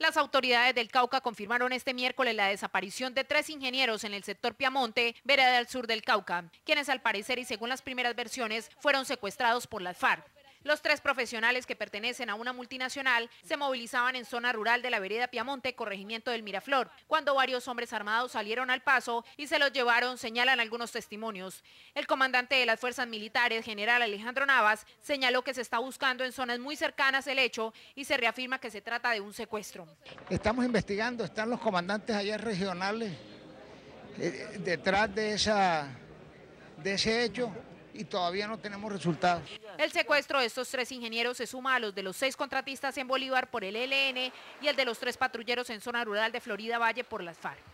Las autoridades del Cauca confirmaron este miércoles la desaparición de tres ingenieros en el sector Piamonte, vereda del sur del Cauca, quienes al parecer y según las primeras versiones fueron secuestrados por las FARC. Los tres profesionales que pertenecen a una multinacional se movilizaban en zona rural de la vereda Piamonte, corregimiento del Miraflor, cuando varios hombres armados salieron al paso y se los llevaron, señalan algunos testimonios. El comandante de las fuerzas militares, general Alejandro Navas, señaló que se está buscando en zonas muy cercanas el hecho y se reafirma que se trata de un secuestro. Estamos investigando, están los comandantes allá regionales eh, detrás de, de ese hecho y todavía no tenemos resultados. El secuestro de estos tres ingenieros se suma a los de los seis contratistas en Bolívar por el ELN y el de los tres patrulleros en zona rural de Florida Valle por las FARC.